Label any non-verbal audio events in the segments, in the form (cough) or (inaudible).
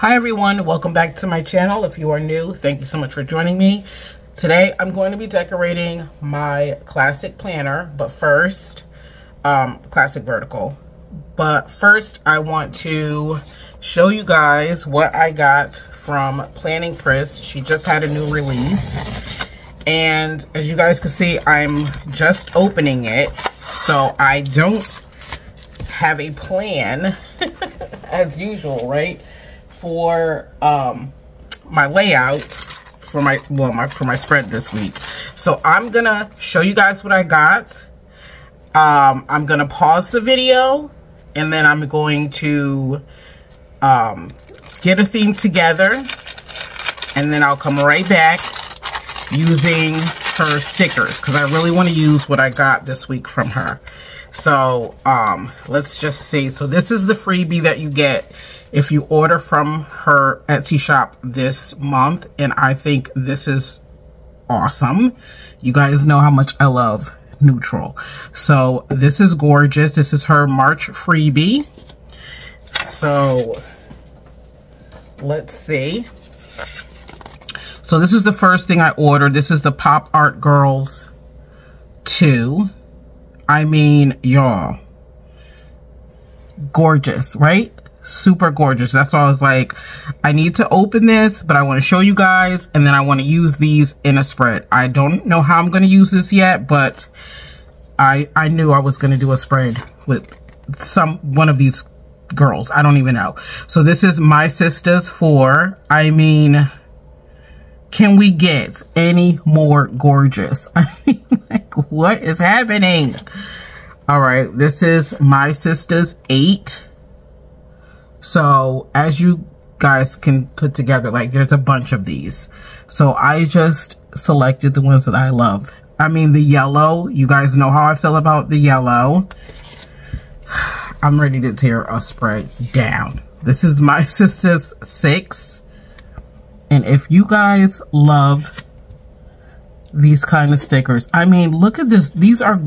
Hi everyone, welcome back to my channel. If you are new, thank you so much for joining me. Today I'm going to be decorating my classic planner, but first, um, classic vertical. But first I want to show you guys what I got from PlanningPriss. She just had a new release. And as you guys can see, I'm just opening it. So I don't have a plan (laughs) as usual, right? For um, my layout for my well my for my spread this week. So I'm gonna show you guys what I got. Um, I'm gonna pause the video and then I'm going to um, get a theme together and then I'll come right back using her stickers because I really want to use what I got this week from her. So um, let's just see. So this is the freebie that you get if you order from her Etsy shop this month. And I think this is awesome. You guys know how much I love neutral. So this is gorgeous. This is her March freebie. So let's see. So this is the first thing I ordered. This is the Pop Art Girls 2. I mean, y'all. Gorgeous, right? Super gorgeous. That's why I was like, I need to open this, but I want to show you guys, and then I want to use these in a spread. I don't know how I'm going to use this yet, but I I knew I was going to do a spread with some one of these girls. I don't even know. So this is My Sisters 4. I mean, can we get any more gorgeous? (laughs) I mean, like, what is happening? All right, this is My Sisters 8. So as you guys can put together, like there's a bunch of these. So I just selected the ones that I love. I mean, the yellow, you guys know how I feel about the yellow. (sighs) I'm ready to tear a spread down. This is my (laughs) sister's six. And if you guys love these kind of stickers, I mean, look at this. These are,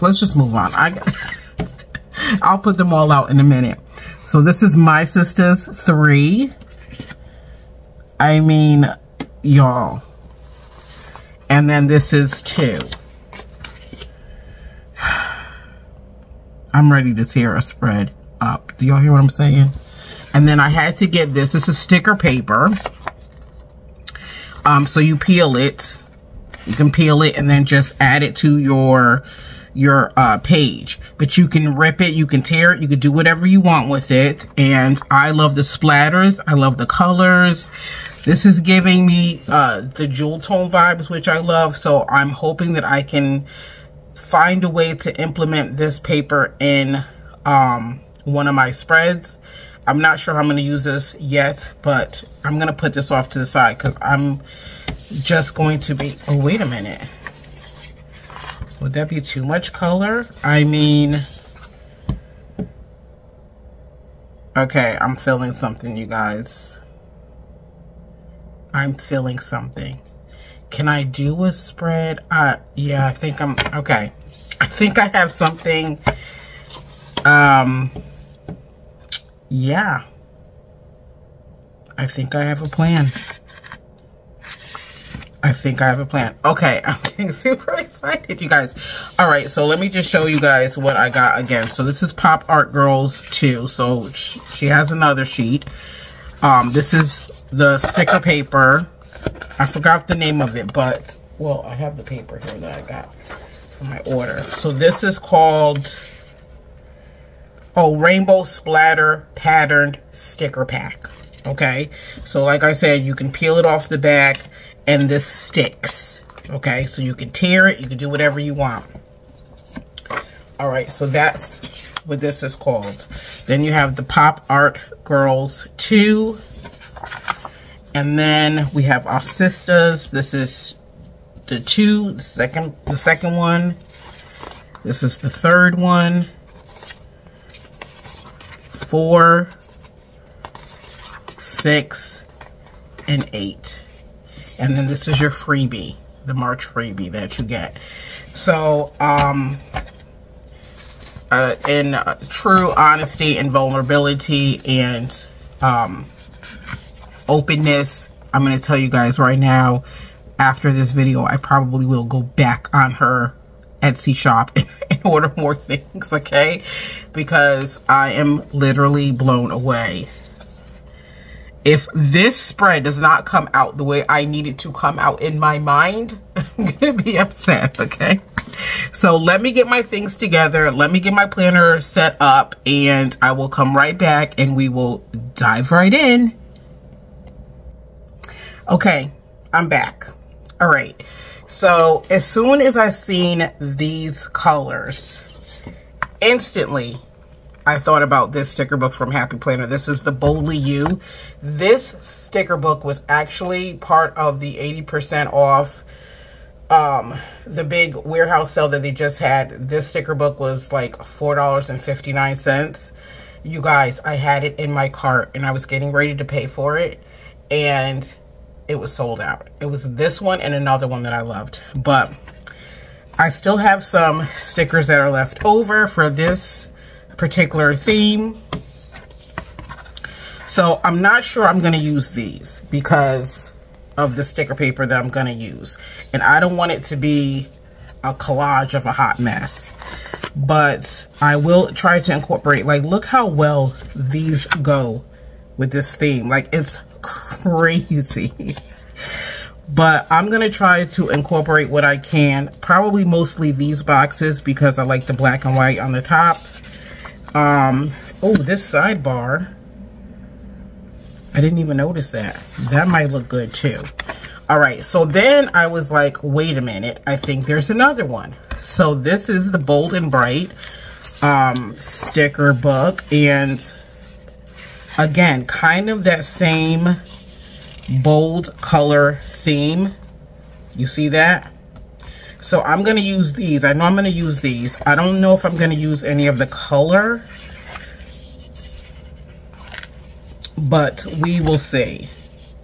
let's just move on. I, (laughs) I'll put them all out in a minute. So this is My Sisters 3. I mean, y'all. And then this is 2. (sighs) I'm ready to tear a spread up. Do y'all hear what I'm saying? And then I had to get this. This is sticker paper. Um, so you peel it. You can peel it and then just add it to your your uh, page. But you can rip it, you can tear it, you can do whatever you want with it. And I love the splatters. I love the colors. This is giving me uh, the jewel tone vibes, which I love. So I'm hoping that I can find a way to implement this paper in um, one of my spreads. I'm not sure I'm going to use this yet, but I'm going to put this off to the side because I'm just going to be... Oh, wait a minute. Would that be too much color? I mean, okay, I'm feeling something, you guys. I'm feeling something. Can I do a spread? Uh, yeah, I think I'm, okay. I think I have something, um, yeah. I think I have a plan. I think I have a plan. Okay, (laughs) I'm getting super excited, you guys. All right, so let me just show you guys what I got again. So this is Pop Art Girls 2. So she has another sheet. Um, this is the sticker paper. I forgot the name of it, but, well, I have the paper here that I got for my order. So this is called, oh, Rainbow Splatter Patterned Sticker Pack. Okay, so like I said, you can peel it off the back and this sticks. Okay, so you can tear it, you can do whatever you want. All right, so that's what this is called. Then you have the Pop Art Girls 2. And then we have our sisters. This is the two, the second, the second one. This is the third one. Four, six, and eight. And then this is your freebie, the March freebie that you get. So, um, uh, in uh, true honesty and vulnerability and um, openness. I'm going to tell you guys right now, after this video, I probably will go back on her Etsy shop (laughs) and, and order more things, okay? Because I am literally blown away. If this spread does not come out the way I need it to come out in my mind, (laughs) I'm going to be upset, okay? So let me get my things together. Let me get my planner set up and I will come right back and we will dive right in. Okay, I'm back. All right. So as soon as I seen these colors, instantly I thought about this sticker book from Happy Planner. This is the Boldly You. This sticker book was actually part of the 80% off um the big warehouse sale that they just had. This sticker book was like four dollars and 59 cents. You guys i had it in my cart and i was getting ready to pay for it and it was sold out. It was this one and another one that i loved. But i still have some stickers that are left over for this particular theme so i'm not sure i'm going to use these because of the sticker paper that I'm going to use. And I don't want it to be a collage of a hot mess. But I will try to incorporate, like, look how well these go with this theme. Like, it's crazy. (laughs) but I'm going to try to incorporate what I can. Probably mostly these boxes because I like the black and white on the top. Um, oh, this sidebar I didn't even notice that. That might look good too. All right, so then I was like, wait a minute. I think there's another one. So this is the Bold and Bright um, sticker book. And again, kind of that same bold color theme. You see that? So I'm going to use these. I know I'm going to use these. I don't know if I'm going to use any of the color but we will see.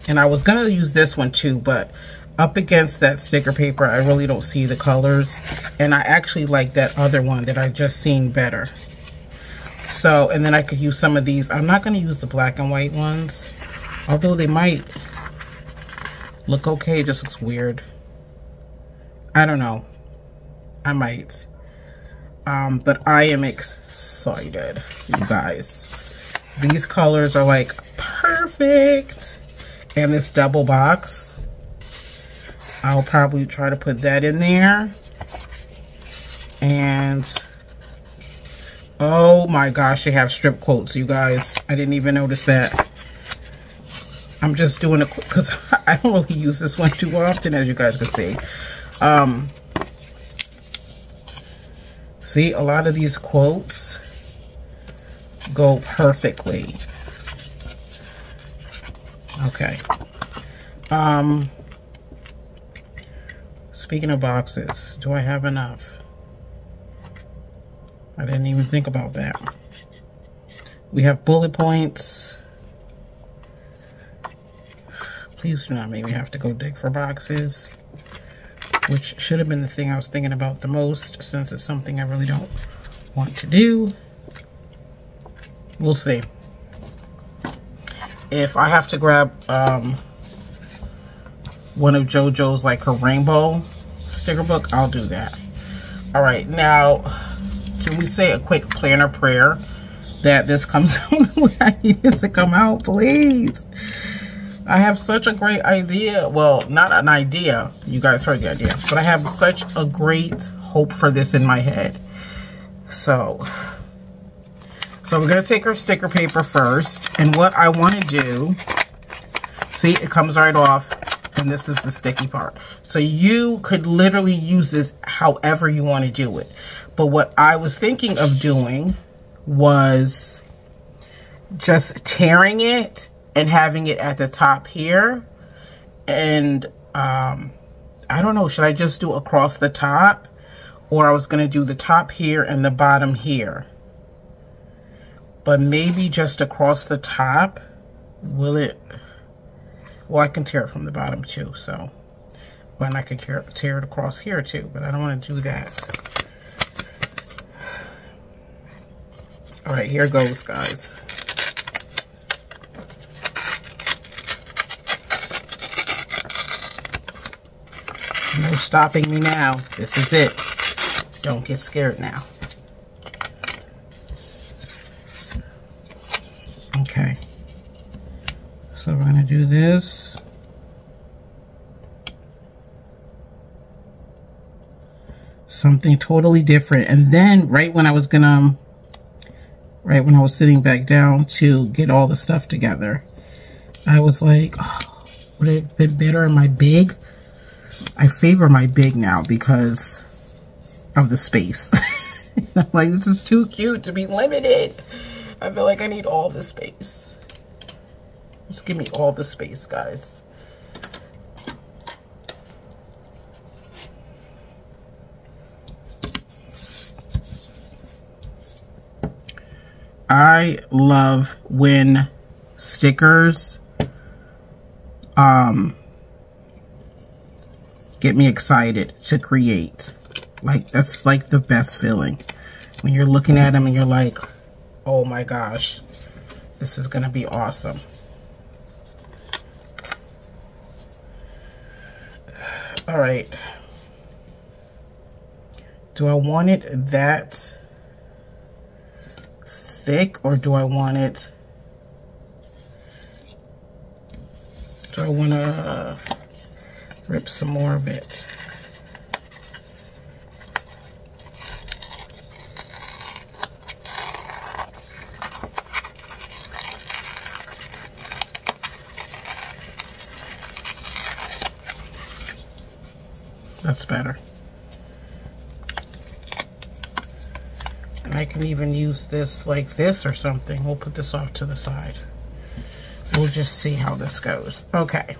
And I was going to use this one too, but up against that sticker paper, I really don't see the colors. And I actually like that other one that I just seen better. So, and then I could use some of these. I'm not going to use the black and white ones, although they might look okay. It just looks weird. I don't know. I might. Um, but I am excited, you guys. These colors are like perfect. And this double box, I'll probably try to put that in there. And, oh my gosh, they have strip quotes, you guys. I didn't even notice that. I'm just doing it because (laughs) I don't really use this one too often, as you guys can see. Um, see, a lot of these quotes go perfectly. Okay. Um, speaking of boxes, do I have enough? I didn't even think about that. We have bullet points. Please do not make me have to go dig for boxes. Which should have been the thing I was thinking about the most since it's something I really don't want to do. We'll see. If I have to grab um, one of JoJo's, like her rainbow sticker book, I'll do that. All right, now, can we say a quick planner prayer that this comes (laughs) out when I need it to come out, please? I have such a great idea. Well, not an idea. You guys heard the idea. But I have such a great hope for this in my head. So, so we're going to take our sticker paper first. And what I want to do, see, it comes right off. And this is the sticky part. So you could literally use this however you want to do it. But what I was thinking of doing was just tearing it and having it at the top here. And um, I don't know, should I just do across the top? Or I was going to do the top here and the bottom here but maybe just across the top, will it? Well, I can tear it from the bottom too, so. but I can tear, tear it across here too, but I don't want to do that. All right, here goes, guys. No stopping me now. This is it. Don't get scared now. Okay. So we're going to do this. Something totally different. And then right when I was going to, right when I was sitting back down to get all the stuff together, I was like, oh, would it have been better in my big? I favor my big now because of the space. (laughs) Like, this is too cute to be limited. I feel like I need all the space. Just give me all the space, guys. I love when stickers um get me excited to create. Like, that's like the best feeling. When you're looking at them and you're like, oh my gosh, this is going to be awesome. All right. Do I want it that thick or do I want it, do I want to rip some more of it? That's better. And I can even use this like this or something. We'll put this off to the side. We'll just see how this goes. Okay.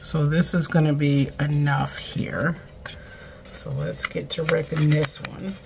So this is going to be enough here. So let's get to ripping this one.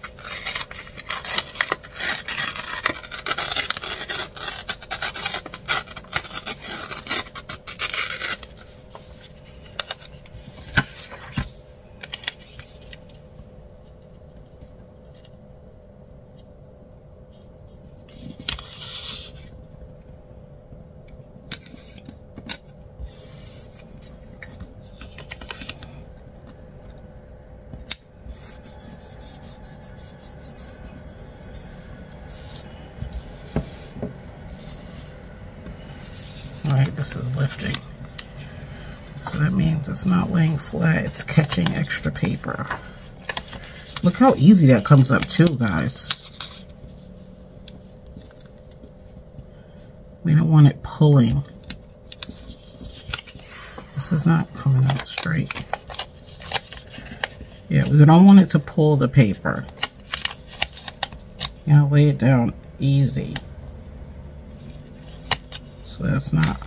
this is lifting. So that means it's not laying flat, it's catching extra paper. Look how easy that comes up too, guys. We don't want it pulling. This is not coming out straight. Yeah, we don't want it to pull the paper. You know, lay it down easy. So that's not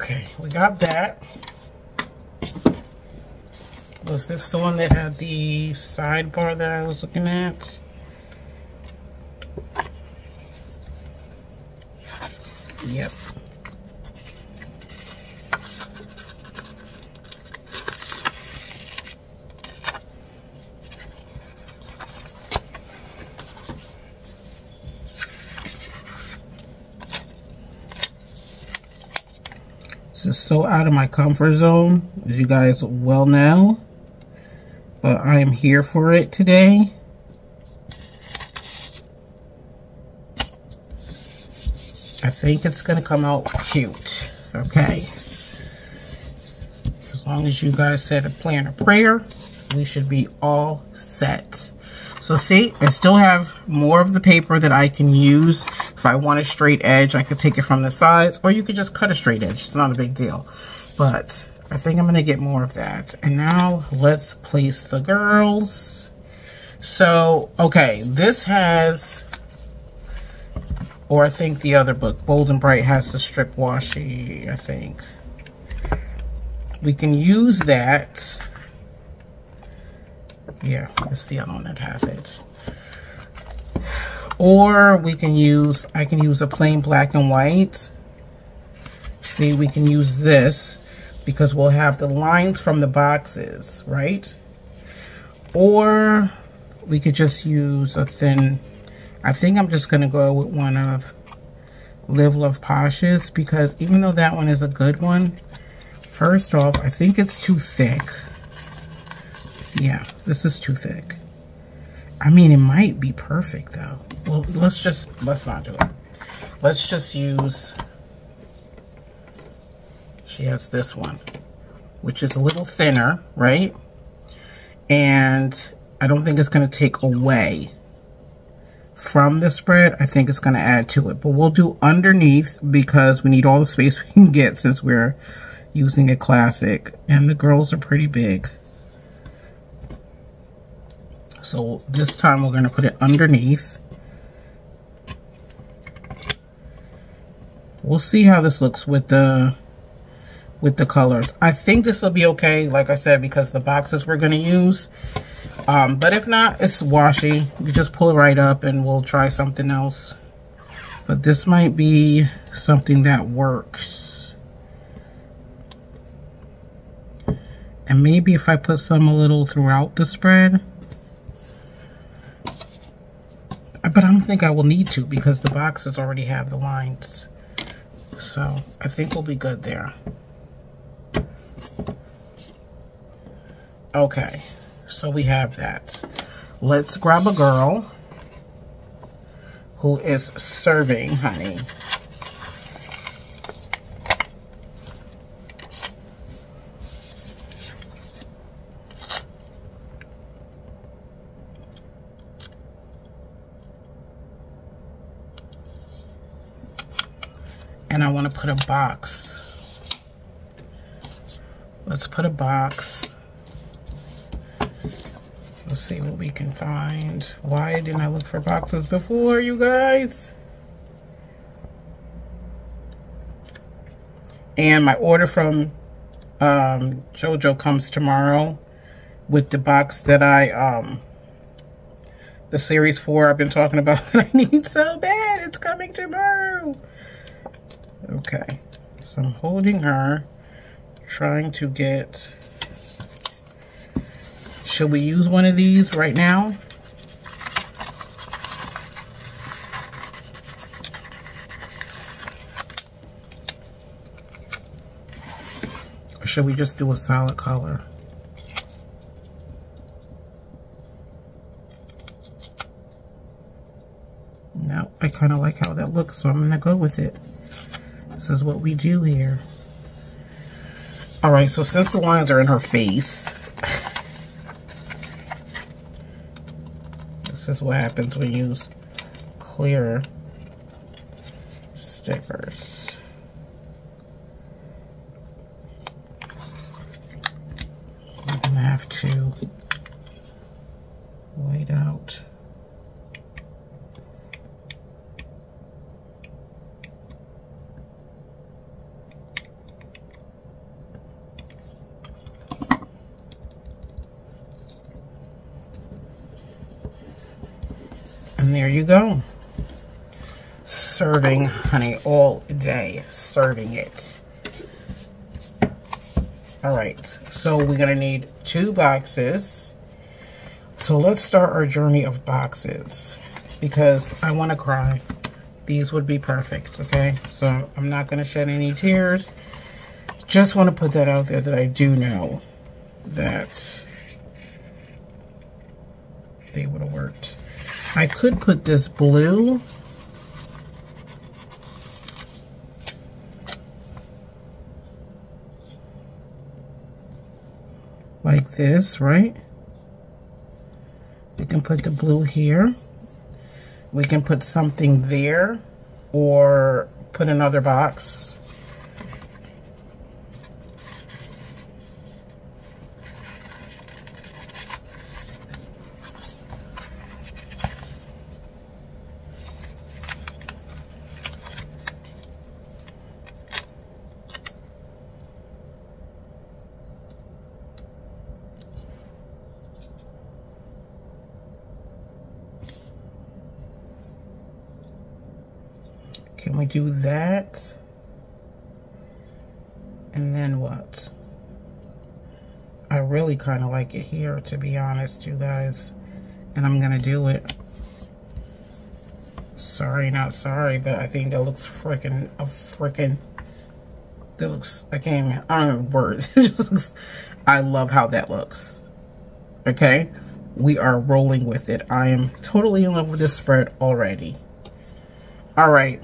Okay, we got that. Was this the one that had the sidebar that I was looking at? Yep. This is so out of my comfort zone, as you guys well know. But I am here for it today. I think it's going to come out cute. Okay. As long as you guys said a plan of prayer, we should be all set. So see, I still have more of the paper that I can use. If I want a straight edge, I could take it from the sides, or you could just cut a straight edge. It's not a big deal. But I think I'm going to get more of that. And now let's place the girls. So, okay, this has, or I think the other book, Bold and Bright, has the strip washi, I think. We can use that. Yeah, it's the other one that has it. Or we can use, I can use a plain black and white. See, we can use this because we'll have the lines from the boxes, right? Or we could just use a thin, I think I'm just to go with one of Live Love Posh's because even though that one is a good one, first off, I think it's too thick. Yeah, this is too thick. I mean, it might be perfect though. Well, let's just, let's not do it. Let's just use, she has this one, which is a little thinner, right? And I don't think it's going to take away from the spread. I think it's going to add to it. But we'll do underneath because we need all the space (laughs) we can get since we're using a classic. And the girls are pretty big. So this time we're going to put it underneath. We'll see how this looks with the with the colors. I think this will be okay, like I said, because the boxes we're going to use. Um, but if not, it's washi. You just pull it right up and we'll try something else. But this might be something that works. And maybe if I put some a little throughout the spread. But I don't think I will need to because the boxes already have the lines. So I think we'll be good there. Okay, so we have that. Let's grab a girl who is serving honey. To put a box. Let's put a box. Let's see what we can find. Why didn't I look for boxes before, you guys? And my order from um, JoJo comes tomorrow with the box that I, um, the series four I've been talking about (laughs) that I need so bad. It's coming tomorrow. Okay, so I'm holding her, trying to get, should we use one of these right now? Or should we just do a solid color? No, I kind of like how that looks, so I'm going to go with it. This is what we do here. All right, so since the lines are in her face, this is what happens when you use clear stickers. I'm gonna have to wait out. And there you go. Serving honey all day. Serving it. All right. So we're to need two boxes. So let's start our journey of boxes. Because I want to cry. These would be perfect. Okay. So I'm not to shed any tears. Just want to put that out there that I do know that they would have worked. I could put this blue like this, right? We can put the blue here. We can put something there or put another box. We do that? And then what? I really kind of like it here, to be honest, you guys. And I'm going to do it. Sorry, not sorry, but I think that looks freaking, a freaking, that looks, I can't I don't know words. (laughs) it just looks, I love how that looks. Okay? We are rolling with it. I am totally in love with this spread already. All right.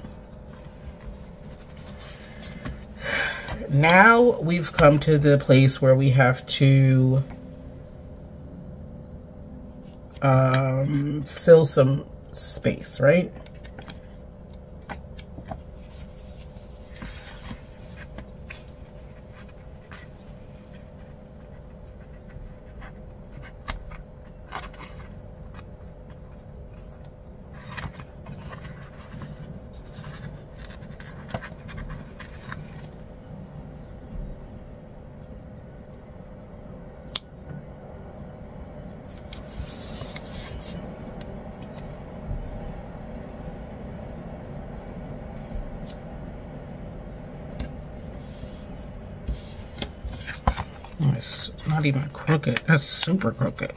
Now we've come to the place where we have to um, fill some space, right? It's not even crooked. That's super crooked.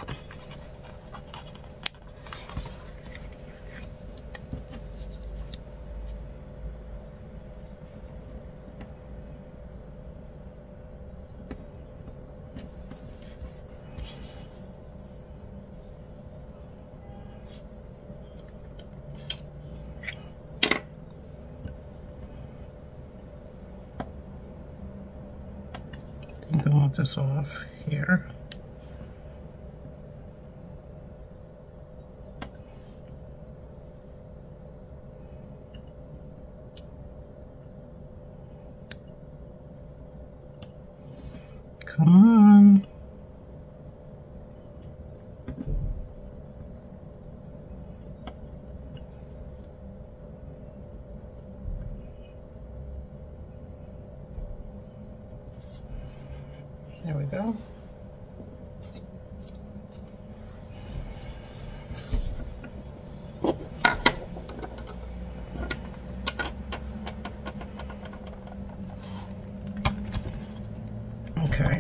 this off here. Come on. There we go. Okay.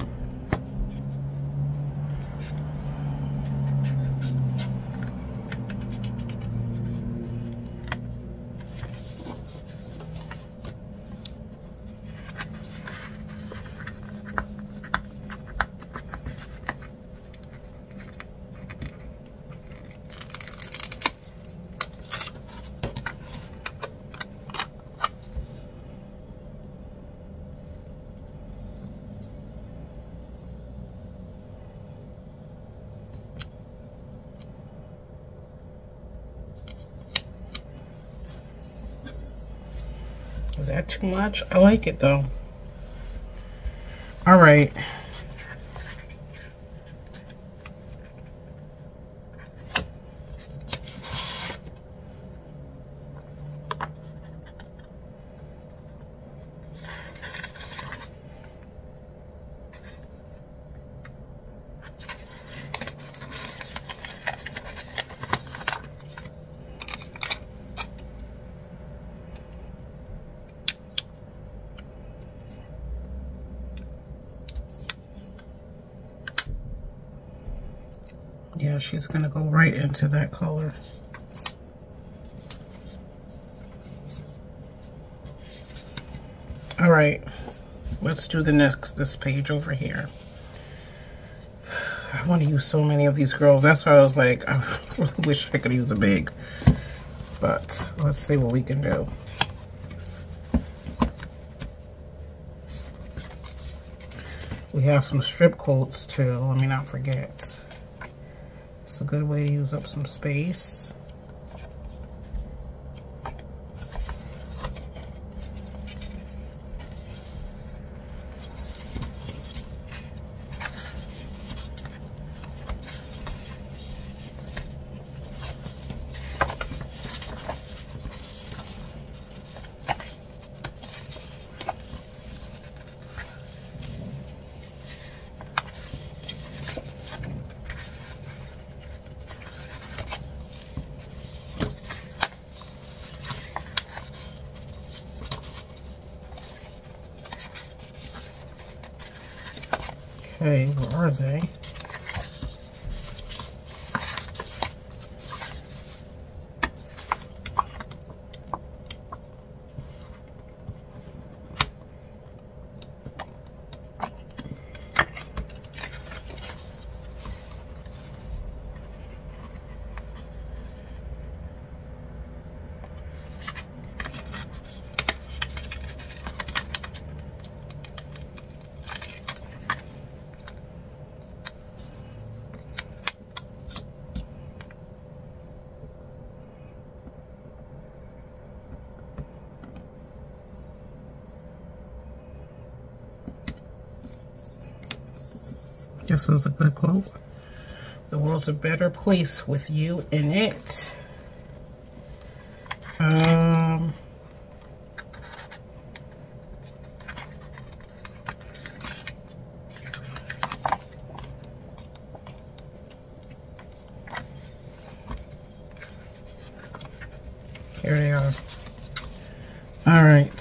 Is that too much? I like it though. All right. Going to go right into that color. All right, let's do the next, this page over here. I want to use so many of these girls. That's why I was like, (laughs) I really wish I could use a big. But let's see what we can do. We have some strip quotes too, let me not forget. Good way to use up some space. Okay, where are they? Is a good quote. The world's a better place with you in it. Um, here they are. All right.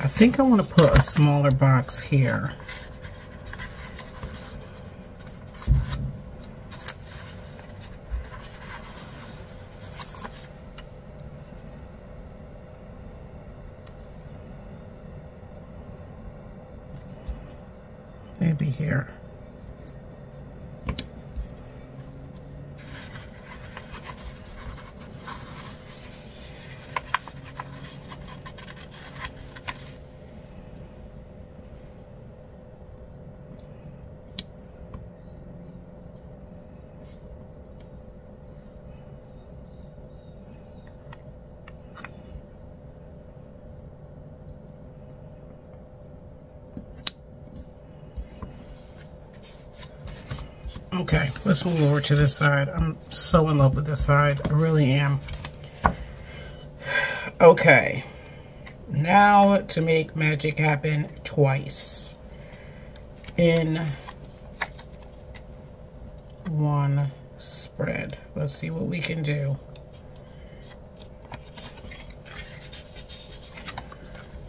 I think I want to put a smaller box here. Maybe here. Okay, let's move over to this side. I'm so in love with this side. I really am. Okay. Now to make magic happen twice. In one spread. Let's see what we can do.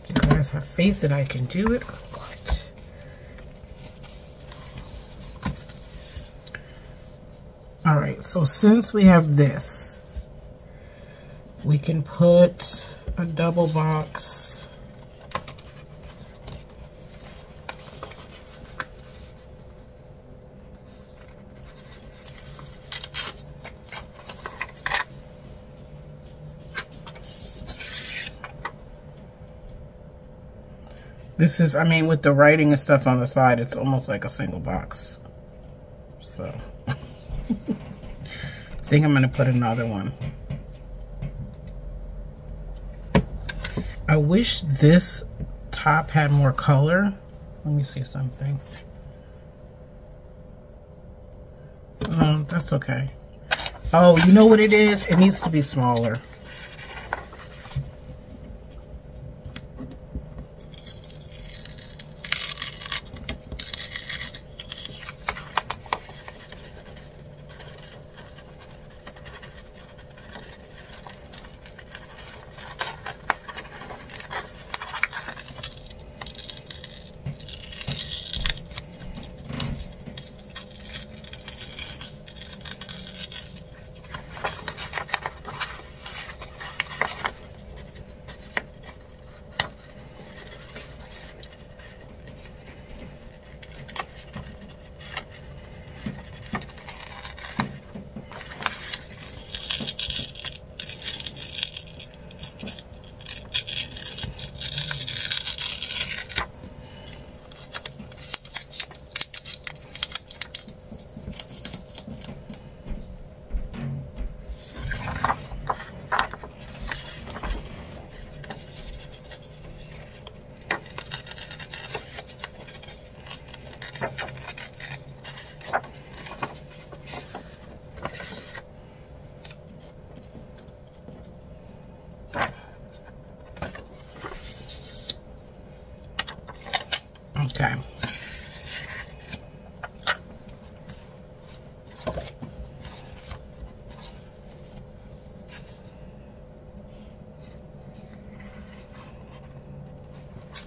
Do you guys have faith that I can do it or what? All right, so since we have this, we can put a double box This is, I mean, with the writing and stuff on the side, it's almost like a single box. So, think I'm going to put another one. I wish this top had more color. Let me see something. Um, that's okay. Oh, you know what it is? It needs to be smaller.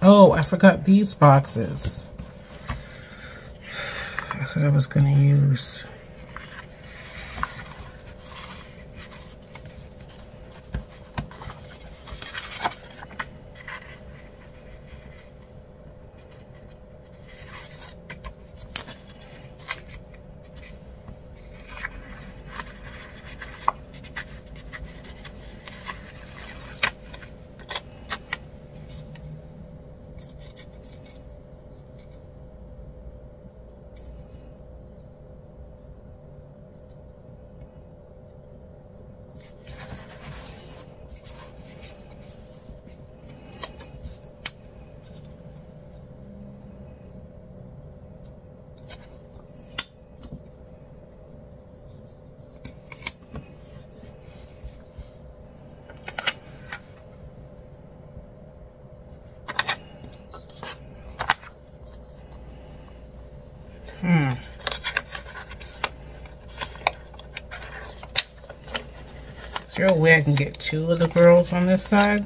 Oh, I forgot these boxes. I said I was going to use A way I can get two of the girls on this side?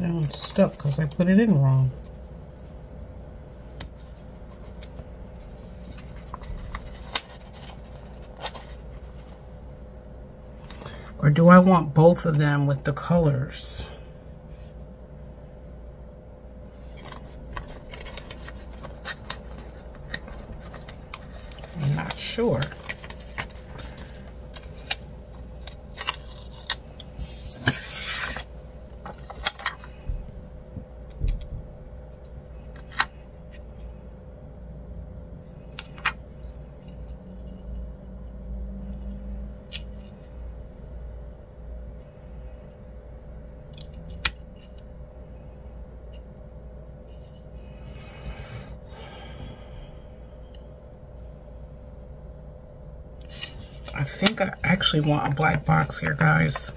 That one's stuck because I put it in wrong. Or do I want both of them with the colors? I'm not sure. I think I actually want a black box here, guys.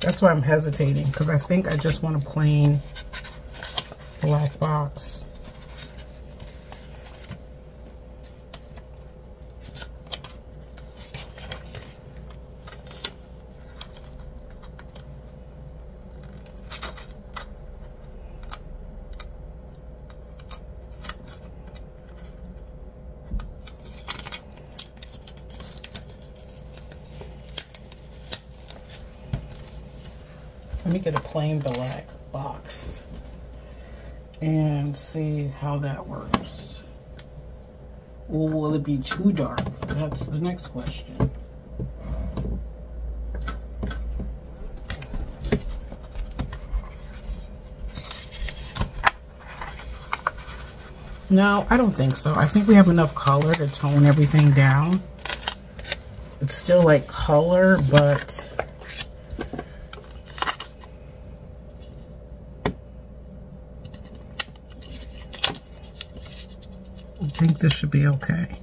That's why I'm hesitating, because I think I just want a plain black box. Let me get a plain black box and see how that works. Or will it be too dark? That's the next question. No, I don't think so. I think we have enough color to tone everything down. It's still like color, but I think this should be okay.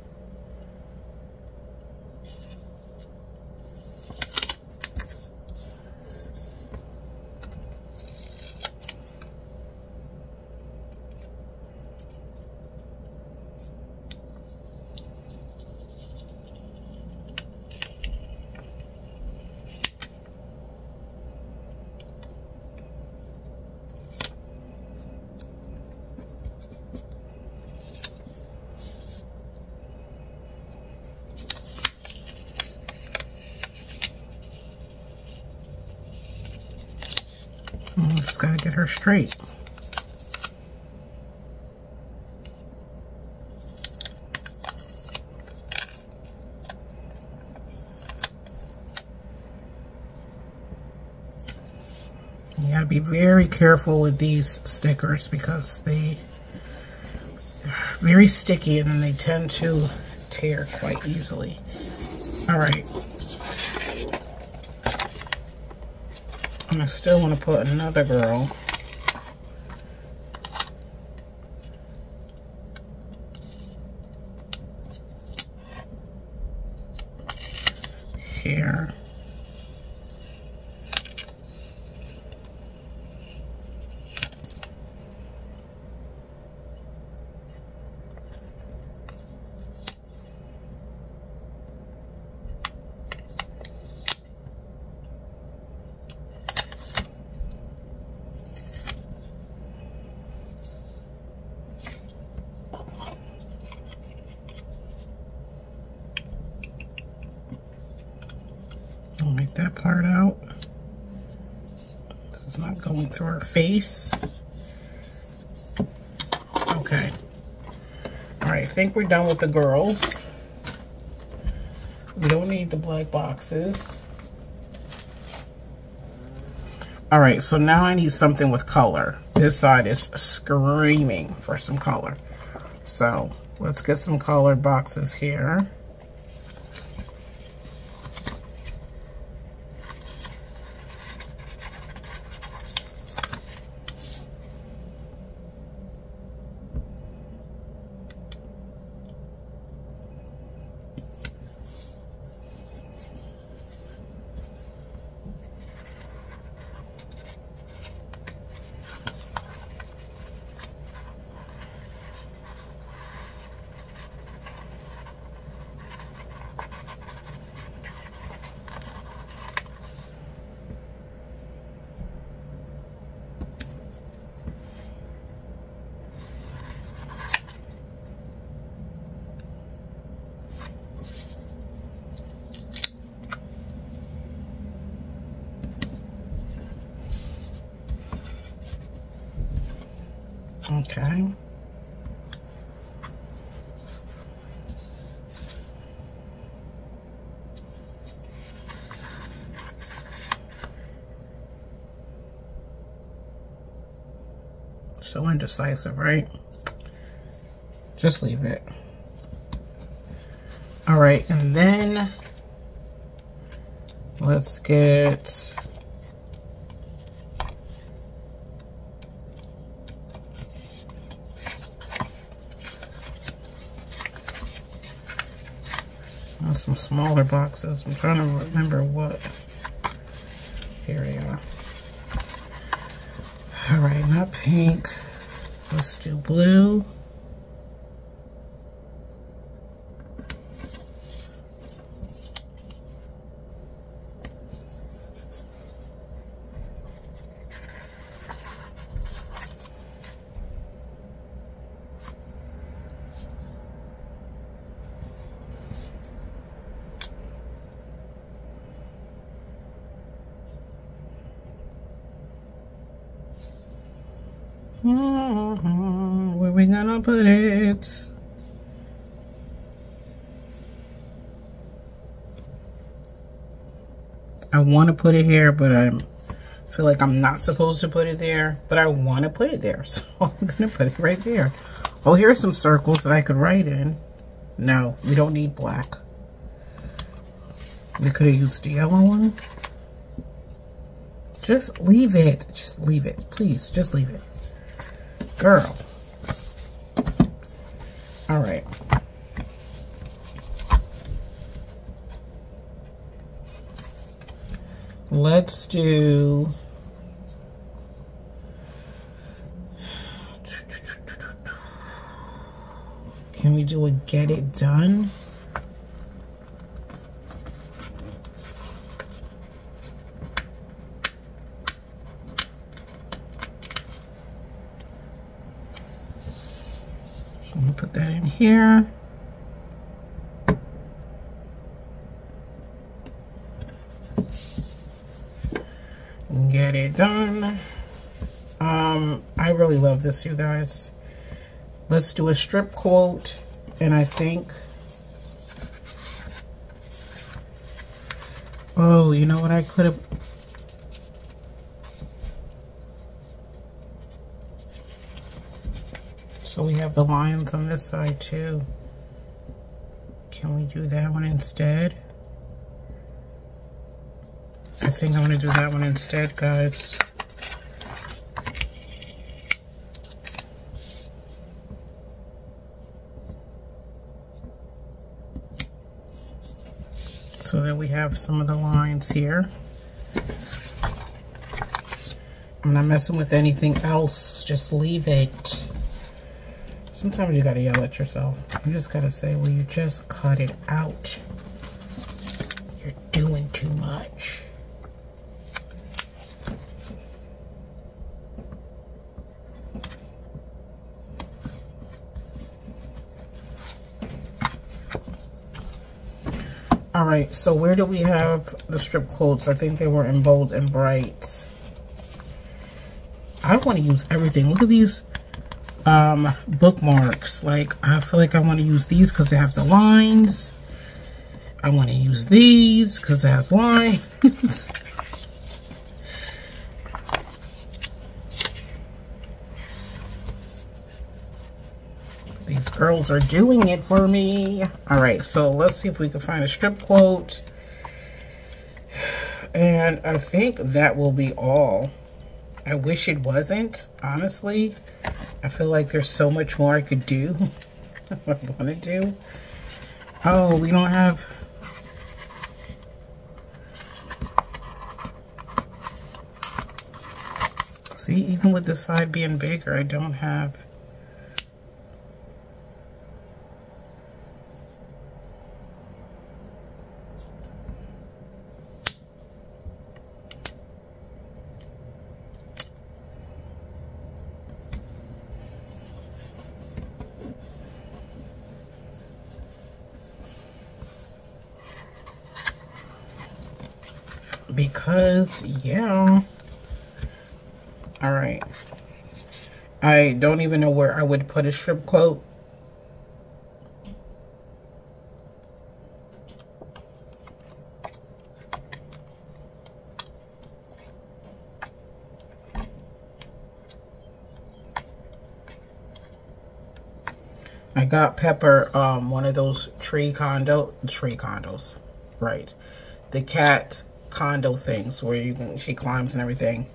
Just gotta get her straight. You gotta be very careful with these stickers because they are very sticky and they tend to tear quite easily. All right. And I still want to put another girl. Here. I'll make that part out. This is not going through her face. Okay. All done with the girls. We don't need the black boxes. All right, so now I need something with color. This side is screaming for some color. So let's get some colored boxes here. Okay. So indecisive, right? Just leave it. All right, and then let's get some smaller boxes. I'm trying to remember what. Here we are. All right, not pink. Let's do blue. Where we gonna put it? I want to put it here, but I feel like I'm not supposed to put it there, but I want to put it there, (laughs) so I'm gonna put it right there. Oh, here's some circles that I could write in. No, we don't need black. We could have used the yellow one. Just leave it. Just leave it. Please, just leave it. Girl. All right. Let's do... Can we do a get it done? here. Get it done. Um, I really love this, you guys. Let's do a strip quote. And I think... Oh, you know what I could have... So we have the lions on this side too. Can we do that one instead? Think I'm gonna do that one instead, guys. So that we have some of the lines here. I'm not messing with anything else. Just leave it. Sometimes you gotta yell at yourself. You just gotta say, well, you just cut it out. You're doing too much. All right, so where do we have the strip quotes? I think they were in bold and bright. I want to use everything. Look at these um, bookmarks. Like, I feel like I want to use these because they have the lines. I want to use these because it has lines. (laughs) Girls are doing it for me. All right, so let's see if we can find a strip quote. And I think that will be all. I wish it wasn't, honestly. I feel like there's so much more I could do. (laughs) If I want to do. Oh, we don't have... See, even with the side being bigger, I don't have... because yeah. All right. I don't even know where I would put a strip quote. I got Pepper um, one of those tree condo, tree condos, right? The cat condo things where you can, she climbs and everything.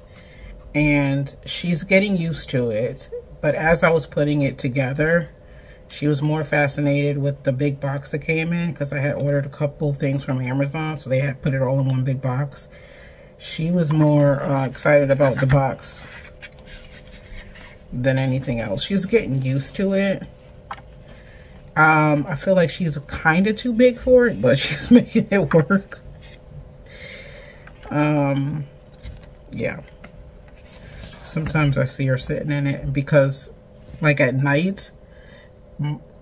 And she's getting used to it. But as I was putting it together, she was more fascinated with the big box that came in because I had ordered a couple things from Amazon. So they had put it all in one big box. She was more uh, excited about the box than anything else. She's getting used to it. Um, I feel like she's kind of too big for it, but (laughs) she's making it work. Um, yeah. Sometimes I see her sitting in it because, like at night,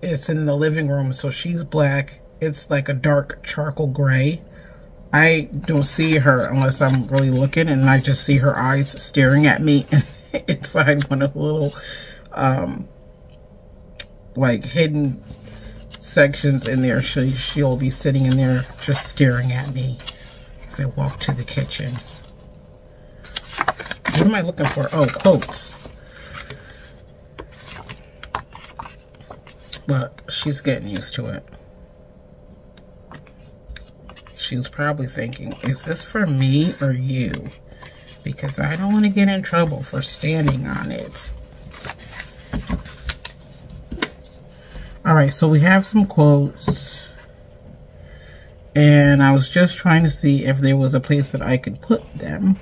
it's in the living room, so she's black. It's like a dark charcoal gray. I don't see her unless I'm really looking, and I just see her eyes staring at me (laughs) inside one of the little, um, like hidden sections in there. She, she'll be sitting in there just staring at me as I walk to the kitchen. What am I looking for? Oh, quotes. But she's getting used to it. She was probably thinking, is this for me or you? Because I don't want to get in trouble for standing on it. All right, so we have some quotes. And I was just trying to see if there was a place that I could put them.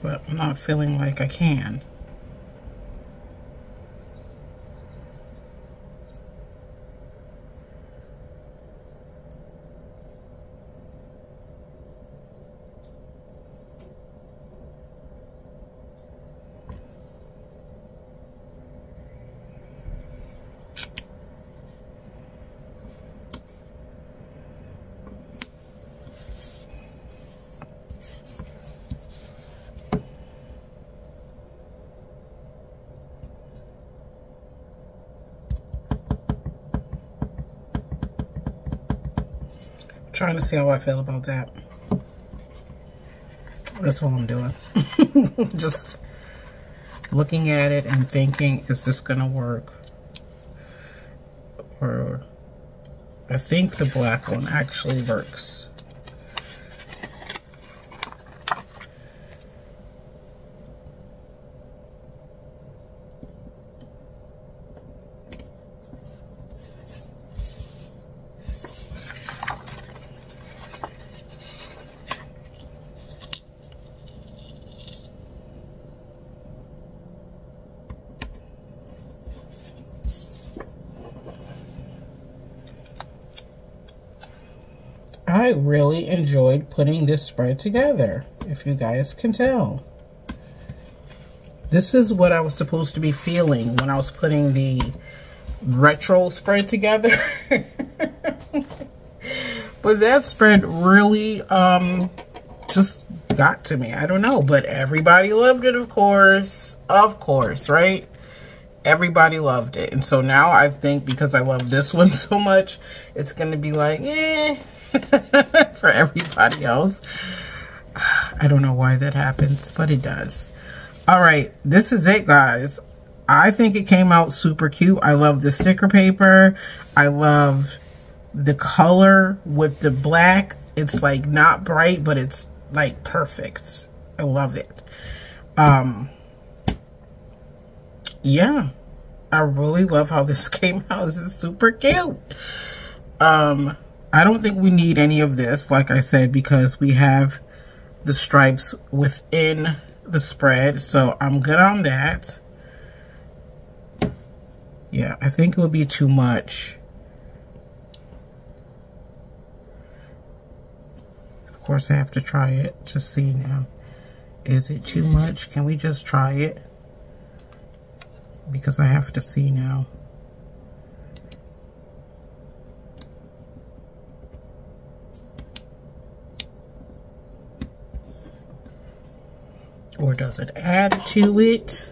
But I'm not feeling like I can. trying to see how I feel about that. That's all I'm doing. (laughs) Just looking at it and thinking, is this going to work? Or I think the black one actually works. Enjoyed putting this spread together, if you guys can tell. This is what I was supposed to be feeling when I was putting the retro spread together. (laughs) but that spread really um, just got to me. I don't know, but everybody loved it, of course. Of course, right? Everybody loved it. And so now I think because I love this (laughs) one so much, it's going to be like, eh, (laughs) for everybody else. I don't know why that happens, but it does. All right, this is it, guys. I think it came out super cute. I love the sticker paper. I love the color with the black. It's like not bright, but it's like perfect. I love it. Um, yeah, I really love how this (laughs) came out. This is super cute. Um, I don't think we need any of this, like I said, because we have the stripes within the spread. So I'm good on that. Yeah, I think it would be too much. Of course, I have to try it to see now. Is it too much? Can we just try it? Because I have to see now. Or does it add to it?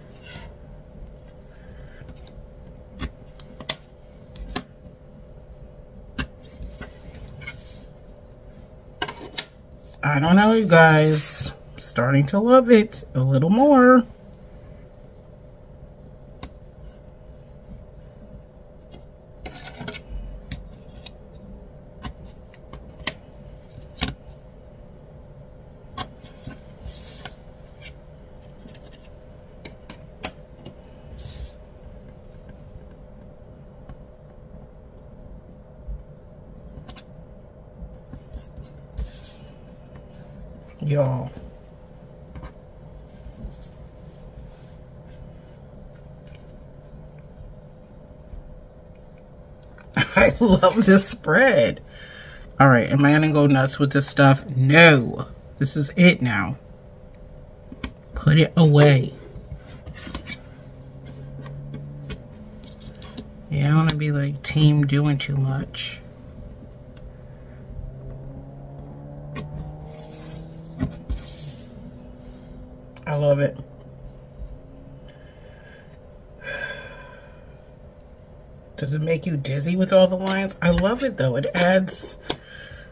I don't know, you guys. Starting to love it a little more. Y'all. (laughs) I love this spread. All right, am I to go nuts with this stuff? No. This is it now. Put it away. Yeah, I don't want to be like team doing too much. Love it. Does it make you dizzy with all the lines? I love it though. It adds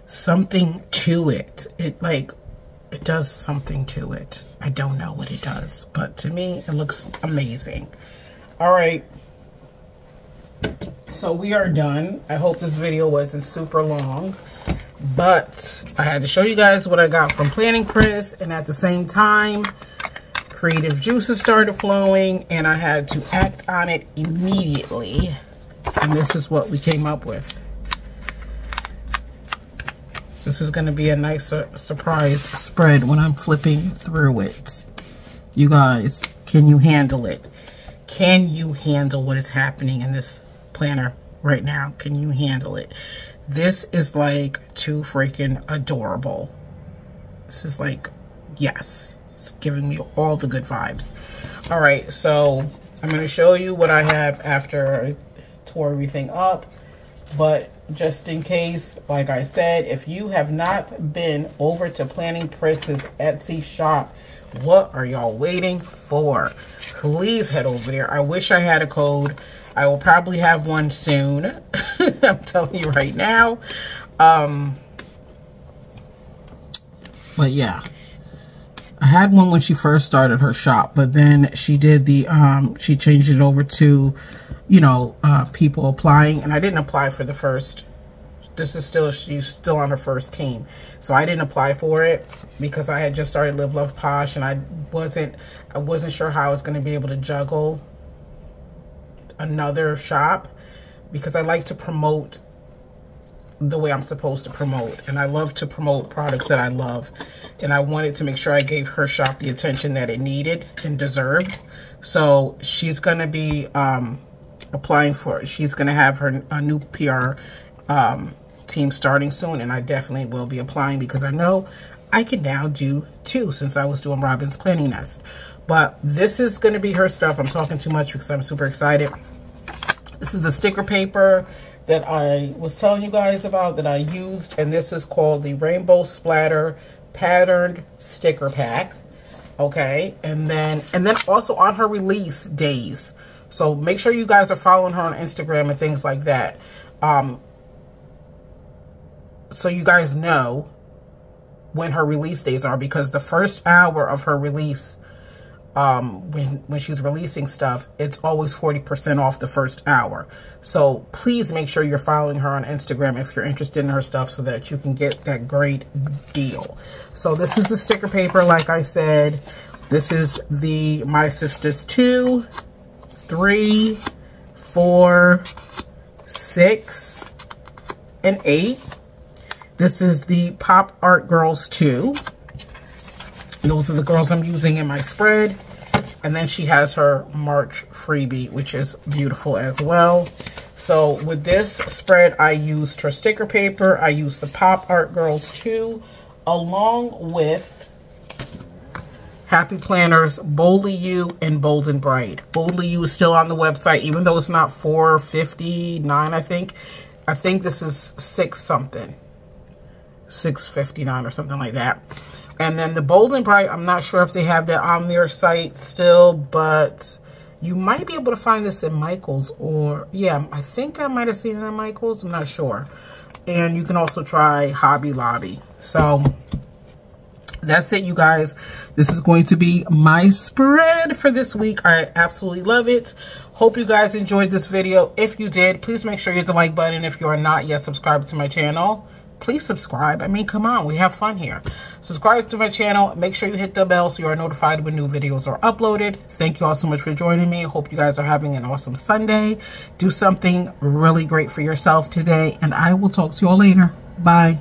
something to it. It like, it does something to it. I don't know what it does, but to me, it looks amazing. All right. So we are done. I hope this video wasn't super long, but I had to show you guys what I got from PlanningPriss and at the same time, creative juices started flowing and I had to act on it immediately. And this is what we came up with. This is going to be a nice su surprise spread when I'm flipping through it. You guys, can you handle it? Can you handle what is happening in this planner right now? Can you handle it? This is like too freaking adorable. This is like, yes. It's giving me all the good vibes. All right, so I'm going to show you what I have after I tore everything up. But just in case, like I said, if you have not been over to PlanningPriss's Etsy shop, what are y'all waiting for? Please head over there. I wish I had a code. I will probably have one soon. (laughs) I'm telling you right now. Um, but yeah, I had one when she first started her shop, but then she did the, um, she changed it over to, you know, uh, people applying. And I didn't apply for the first, this is still, she's still on her first team. So I didn't apply for it because I had just started Live Love Posh and I wasn't, I wasn't sure how I was going to be able to juggle another shop because I like to promote the way I'm supposed to promote. And I love to promote products that I love. And I wanted to make sure I gave her shop the attention that it needed and deserved. So she's going to be um, applying for, she's going to have her a new PR um, team starting soon. And I definitely will be applying because I know I can now do two since I was doing Robin's Planning Nest. But this is going to be her stuff. I'm talking too much because I'm super excited. This is the sticker paper that I was telling you guys about that I used. And this is called the Rainbow Splatter Patterned Sticker Pack. Okay. And then, and then also on her release days. So make sure you guys are following her on Instagram and things like that. Um, so you guys know when her release days are because the first hour of her release um, when, when she's releasing stuff, it's always 40% off the first hour. So please make sure you're following her on Instagram if you're interested in her stuff so that you can get that great deal. So this is the sticker paper, like I said. This is the My Sisters 2, 3, 4, 6, and 8. This is the Pop Art Girls 2. Those are the girls I'm using in my spread. And then she has her March freebie, which is beautiful as well. So with this spread, I used her sticker paper. I used the Pop Art Girls 2, along with Happy Planners, Boldly You, and Bold and Bright. Boldly You is still on the website, even though it's not 459 I think. I think this is 6 something. 659 or something like that. And then the Bold and Bright, I'm not sure if they have that on their site still, but you might be able to find this in Michael's or, yeah, I think I might have seen it in Michael's. I'm not sure. And you can also try Hobby Lobby. So that's it, you guys. This is going to be my spread for this week. I absolutely love it. Hope you guys enjoyed this video. If you did, please make sure you hit the like button. If you are not yet subscribed to my channel, please subscribe. I mean, come on, we have fun here. Subscribe to my channel. Make sure you hit the bell so you are notified when new videos are uploaded. Thank you all so much for joining me. Hope you guys are having an awesome Sunday. Do something really great for yourself today, and I will talk to you all later. Bye.